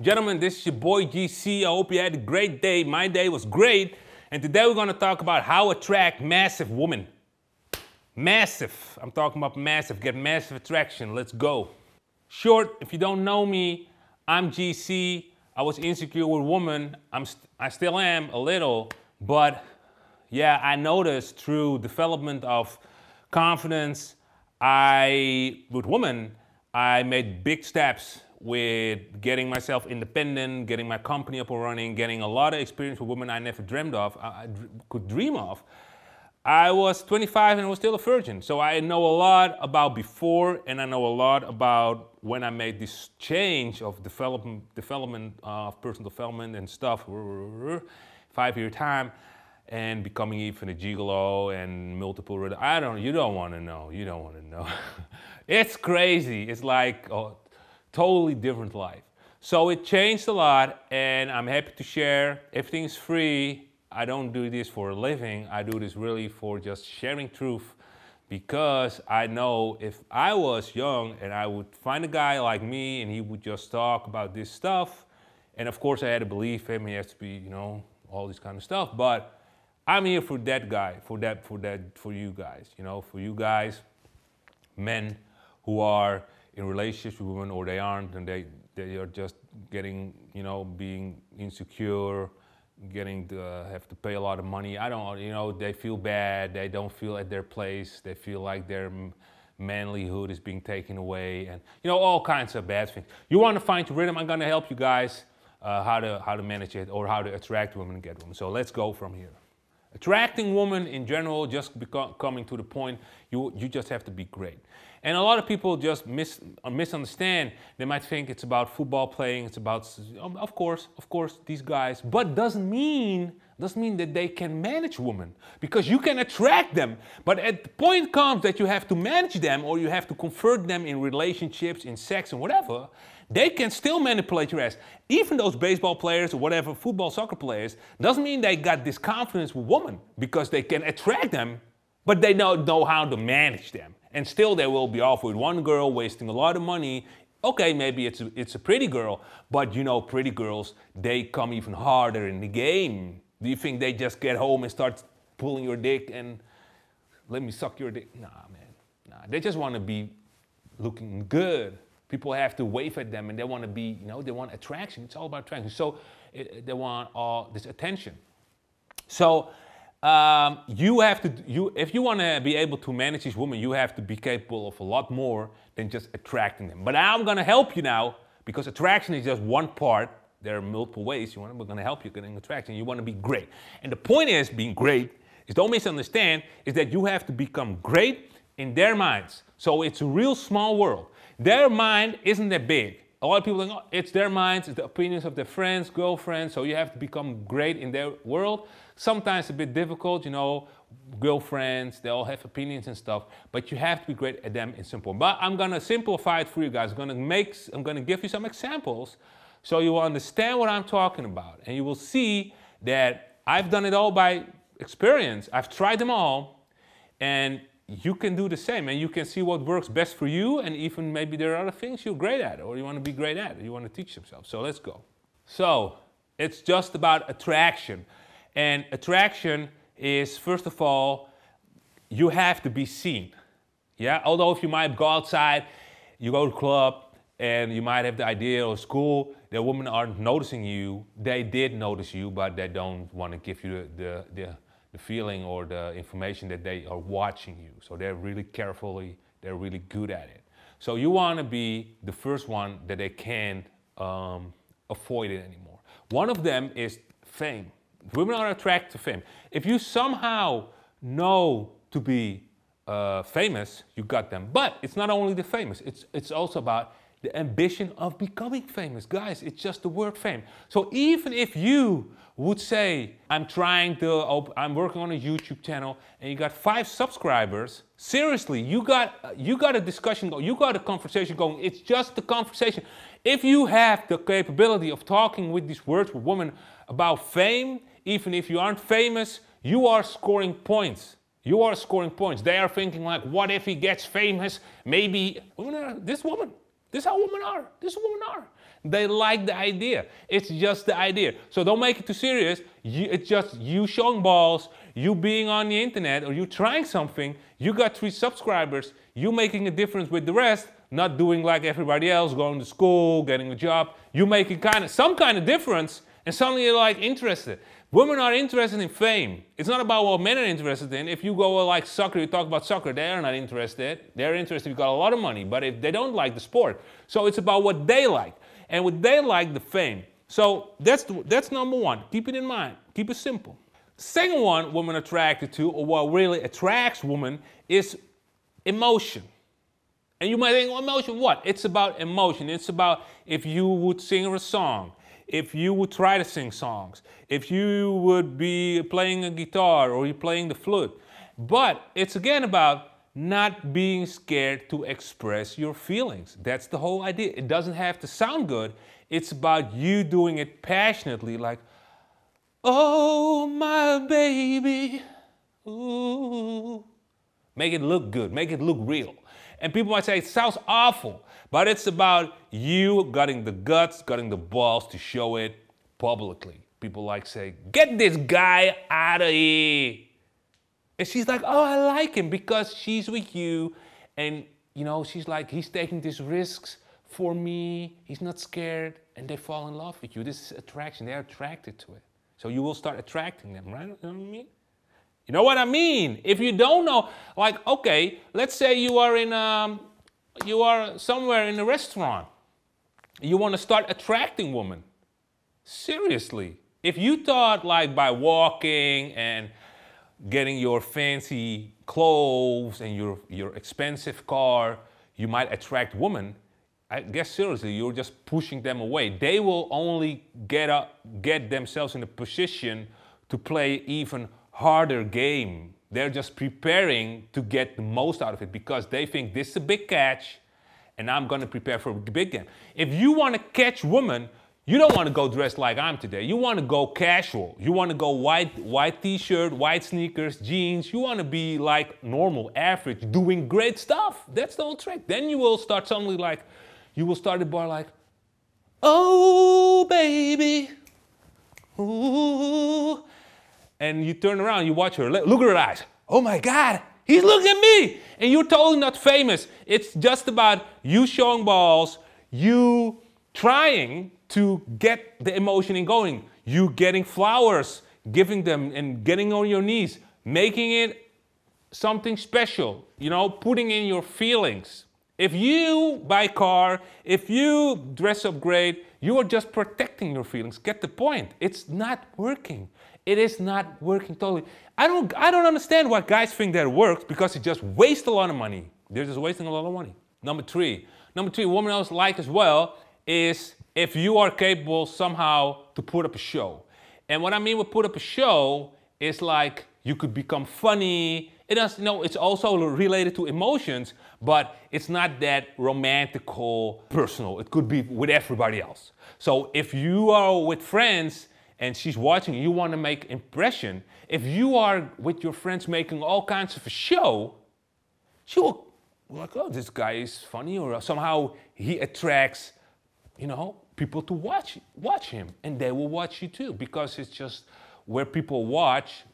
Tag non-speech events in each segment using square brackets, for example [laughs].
Gentlemen, this is your boy GC. I hope you had a great day. My day was great. And today we're gonna talk about how attract massive women. Massive. I'm talking about massive. Get massive attraction. Let's go. Short, if you don't know me, I'm GC. I was insecure with women. I'm st- I still am a little, but yeah, I noticed through development of confidence, I with women, I made big steps with getting myself independent, getting my company up and running, getting a lot of experience with women I never dreamed of, I, could dream of. I was 25 and I was still a virgin, so I know a lot about before, and I know a lot about when I made this change of development, development uh, of personal development and stuff, five year time, and becoming even a gigolo and multiple. I don't. You don't want to know. You don't want to know. [laughs] it's crazy. It's like a totally different life. So it changed a lot, and I'm happy to share. Everything's free. I don't do this for a living. I do this really for just sharing truth because I know if I was young and I would find a guy like me and he would just talk about this stuff, and of course I had to believe him, he has to be, you know, all this kind of stuff, but I'm here for that guy, for that, for that, for you guys, you know, for you guys, men who are in relationships with women or they aren't and they, they are just getting, you know, being insecure, getting to uh, have to pay a lot of money. I don't, you know, they feel bad. They don't feel at their place. They feel like their manlyhood is being taken away, and you know all kinds of bad things. You want to find your rhythm? I'm gonna help you guys uh, how to how to manage it or how to attract women and get women. So let's go from here. Attracting women in general, just coming to the point, you you just have to be great. And a lot of people just mis- uh, misunderstand. They might think it's about football playing. It's about, um, of course, of course, these guys. But doesn't mean doesn't mean that they can manage women because you can attract them. But at the point comes that you have to manage them or you have to convert them in relationships, in sex, and whatever. They can still manipulate your ass. Even those baseball players or whatever, football, soccer players, doesn't mean they got this confidence with women because they can attract them, but they don't know how to manage them. And still they will be off with one girl wasting a lot of money. Okay maybe it's a, it's a pretty girl but you know pretty girls they come even harder in the game. Do you think they just get home and start pulling your dick and let me suck your dick? Nah man. Nah they just want to be looking good people have to wave at them and they want to be you know they want attraction. It's all about attraction. So it, they want all this attention. So um, you have to you if you want to be able to manage these women you have to be capable of a lot more than just attracting them. But i'm going to help you now because attraction is just one part. There are multiple ways. You want we're going to help you getting attraction. You want to be great. And the point is being great is don't misunderstand is that you have to become great in their minds. So it's a real small world their mind isn't that big a lot of people think oh, it's their minds, it's the opinions of their friends, girlfriends, so you have to become great in their world. Sometimes a bit difficult, you know, girlfriends, they all have opinions and stuff, but you have to be great at them in simple. But I'm gonna simplify it for you guys. I'm gonna make, I'm gonna give you some examples so you will understand what I'm talking about. And you will see that I've done it all by experience. I've tried them all, and you can do the same and you can see what works best for you and even maybe there are other things you're great at or you want to be great at or you want to teach yourself so let's go. So it's just about attraction. And attraction is first of all you have to be seen. Yeah? Although if you might go outside you go to club and you might have the idea or school that women aren't noticing you. They did notice you but they don't want to give you the, the, the the feeling or the information that they are watching you. So they're really carefully, they're really good at it. So you want to be the first one that they can't um, avoid it anymore. One of them is fame. Women are attracted to fame. If you somehow know to be uh, famous, you got them. But it's not only the famous, it's, it's also about the ambition of becoming famous. Guys, it's just the word fame. So even if you would say, I'm trying to, I'm working on a YouTube channel and you got five subscribers, seriously, you got, you got a discussion going, you got a conversation going. It's just the conversation. If you have the capability of talking with these words with women about fame, even if you aren't famous, you are scoring points. You are scoring points. They are thinking like, what if he gets famous? Maybe this woman, this is how women are. This is women are. They like the idea. It's just the idea. So don't make it too serious. You, it's just you showing balls, you being on the internet, or you trying something. You got three subscribers. You making a difference with the rest. Not doing like everybody else, going to school, getting a job. You making kind of some kind of difference, and suddenly you're like interested. Women are interested in fame. It's not about what men are interested in. If you go uh, like soccer, you talk about soccer, they are not interested. They're interested, if you got a lot of money, but if they don't like the sport. So it's about what they like. And what they like, the fame. So that's, the, that's number one. Keep it in mind. Keep it simple. Second one, women attracted to, or what really attracts women, is emotion. And you might think, well, emotion, what? It's about emotion. It's about if you would sing a song, if you would try to sing songs, if you would be playing a guitar or you're playing the flute. But it's again about not being scared to express your feelings. That's the whole idea. It doesn't have to sound good. It's about you doing it passionately, like, oh, my baby. Ooh. Make it look good, make it look real. And people might say it sounds awful, but it's about you getting the guts, getting the balls to show it publicly. People like say, get this guy out of here. And she's like, oh, I like him because she's with you. And, you know, she's like, he's taking these risks for me. He's not scared. And they fall in love with you. This is attraction. They're attracted to it. So you will start attracting them, right? You know what I mean? You know what I mean? If you don't know, like, okay, let's say you are in, um, you are somewhere in a restaurant. You want to start attracting women. Seriously. If you thought like by walking and getting your fancy clothes and your, your expensive car, you might attract women, I guess seriously, you're just pushing them away. They will only get, up, get themselves in a position to play even harder game. They're just preparing to get the most out of it because they think this is a big catch and I'm going to prepare for a big game. If you want to catch women, you don't want to go dressed like I'm today. You want to go casual. You want to go white white t-shirt, white sneakers, jeans. You want to be like normal, average, doing great stuff. That's the whole trick. Then you will start suddenly like, you will start the bar like, oh baby, ooh, and you turn around, you watch her, look at her eyes. Oh my God, he's looking at me. And you're totally not famous. It's just about you showing balls, you trying to get the emotion in going, you getting flowers, giving them and getting on your knees, making it something special, you know, putting in your feelings. If you buy car, if you dress up great, you are just protecting your feelings. Get the point. It's not working. It is not working totally. I don't, I don't understand why guys think that works because it just wastes a lot of money. They're just wasting a lot of money. Number three. Number three, women else like as well is if you are capable somehow to put up a show. And what I mean with put up a show is like you could become funny. It does, you know, it's also related to emotions, but it's not that romantical, personal. It could be with everybody else. So if you are with friends and she's watching, you want to make impression. If you are with your friends making all kinds of a show, she will like, oh, this guy is funny, or somehow he attracts, you know, people to watch watch him, and they will watch you too, because it's just where people watch,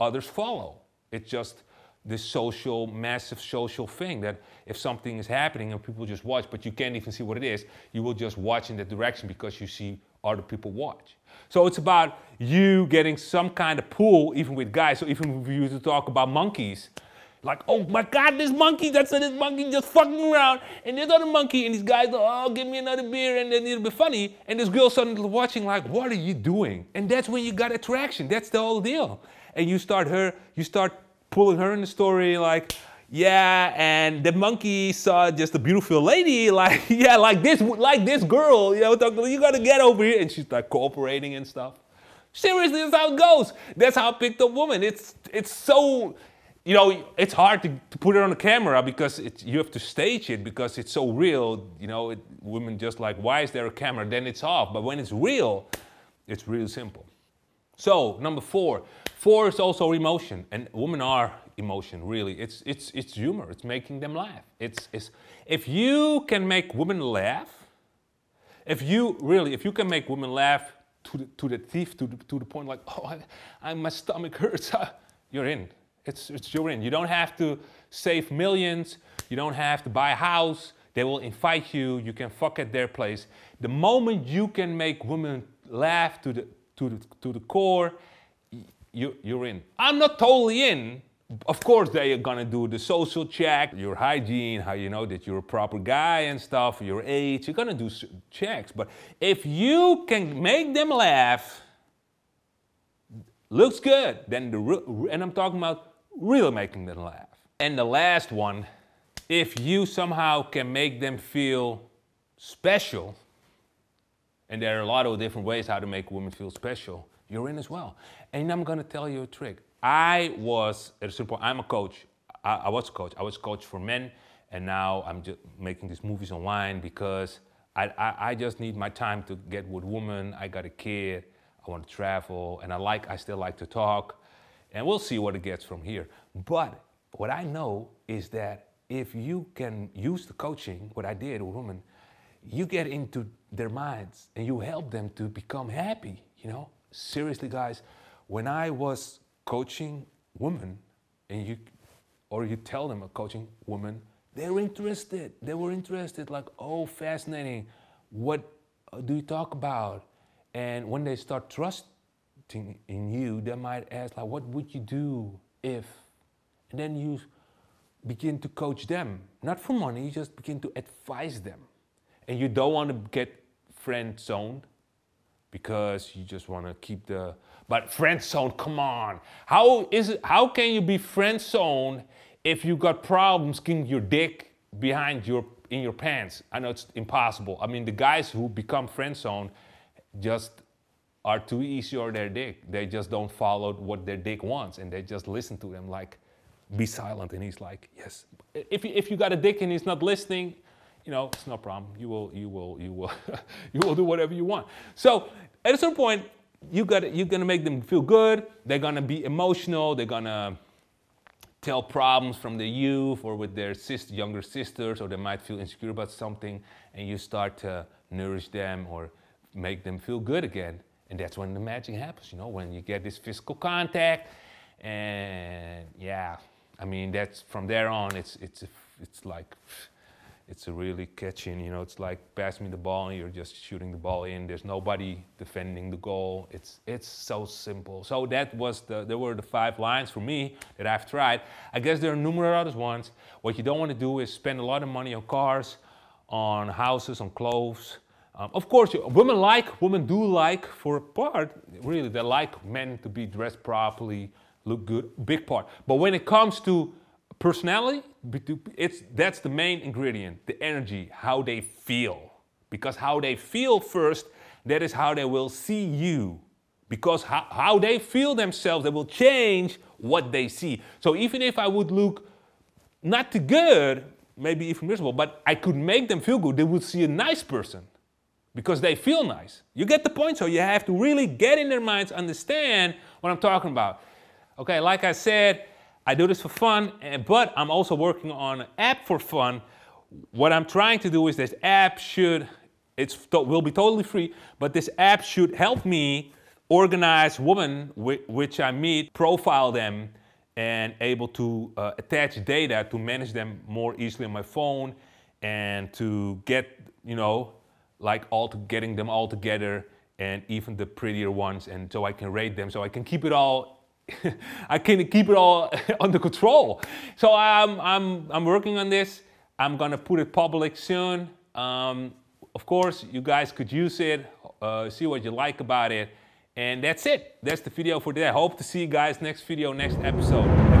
others follow. It's just this social, massive social thing that if something is happening and people just watch, but you can't even see what it is, you will just watch in that direction because you see other people watch. So it's about you getting some kind of pull, even with guys. So even if you used to talk about monkeys, like, oh my God, this monkey, that's this monkey just fucking around, and this other monkey, and these guys, oh, give me another beer, and then it'll be funny. And this girl suddenly watching, like, what are you doing? And that's when you got attraction. That's the whole deal. And you start her, you start pulling her in the story, like, yeah, and the monkey saw just a beautiful lady, [laughs] like yeah, like this, like this girl, you know, you gotta get over here, and she's like cooperating and stuff. Seriously, that's how it goes. That's how I picked up woman. It's it's so, you know, it's hard to, to put it on the camera because it, you have to stage it because it's so real. You know, it, women just like, why is there a camera? Then it's off. But when it's real, it's real simple. So number four, four is also emotion, and women are emotion, really. It's, it's, it's humor, it's making them laugh. It's, it's, if you can make women laugh, if you really, if you can make women laugh to the, to the thief, to the, to the point like, [laughs] oh, I, I, my stomach hurts, [laughs] you're in. It's, it's, you're in. You don't have to save millions, you don't have to buy a house, they will invite you, you can fuck at their place. The moment you can make women laugh to the, to the, to the core, you, you're in. I'm not totally in, of course, they are gonna do the social check, your hygiene, how you know that you're a proper guy and stuff, your age. You're gonna do checks. But if you can make them laugh, looks good, then the and I'm talking about really making them laugh. And the last one, if you somehow can make them feel special, and there are a lot of different ways how to make women feel special, you're in as well. And I'm gonna tell you a trick. I was at a certain point, I'm a coach. I, I, was a coach. I was a coach for men, and now I'm just making these movies online because I, I, I just need my time to get with women. I got a kid. I want to travel, and I like. I still like to talk, and we'll see what it gets from here. But what I know is that if you can use the coaching, what I did with women, you get into their minds and you help them to become happy. You know, seriously, guys, when I was coaching women and you or you tell them a coaching woman they're interested. They were interested like oh fascinating. What uh, do you talk about? And when they start trusting in you they might ask like what would you do if? And then you begin to coach them. Not for money you just begin to advise them and you don't want to get friend zoned because you just want to keep the but friend zone come on. How is it how can you be friend zoned if you got problems getting your dick behind your in your pants? I know it's impossible. I mean the guys who become friend zoned just are too easy on their dick. They just don't follow what their dick wants and they just listen to them like be silent. And he's like yes. If if you got a dick and he's not listening you know, it's no problem. You will, you will, you will, [laughs] you will do whatever you want. So at a certain point, you got you're gonna make them feel good. They're gonna be emotional. They're gonna tell problems from the youth or with their sister, younger sisters, or they might feel insecure about something, and you start to nourish them or make them feel good again. And that's when the magic happens, you know, when you get this physical contact, and yeah, I mean that's from there on. It's it's it's like it's a really catching, you know, it's like pass me the ball and you're just shooting the ball in. There's nobody defending the goal. It's, it's so simple. So that was the, there were the five lines for me that I've tried. I guess there are numerous other ones. What you don't want to do is spend a lot of money on cars, on houses, on clothes. Um, of course, women like, women do like, for a part, really, they like men to be dressed properly, look good, big part. But when it comes to personality, it's, that's the main ingredient, the energy, how they feel. Because how they feel first, that is how they will see you. Because how, how they feel themselves, they will change what they see. So even if I would look not too good, maybe even miserable, but I could make them feel good, they would see a nice person because they feel nice. You get the point? So you have to really get in their minds, understand what I'm talking about. Okay, like I said, I do this for fun, eh, but I'm also working on an app for fun. What I'm trying to do is this app should, it will be totally free, but this app should help me organize women which I meet, profile them, and able to uh, attach data to manage them more easily on my phone and to get, you know, like all to getting them all together and even the prettier ones and so I can rate them so I can keep it all [laughs] I can keep it all [laughs] under control. So I'm, I'm, I'm working on this. I'm gonna put it public soon. Um, of course, you guys could use it, uh, see what you like about it. And that's it. That's the video for today. I hope to see you guys next video, next episode.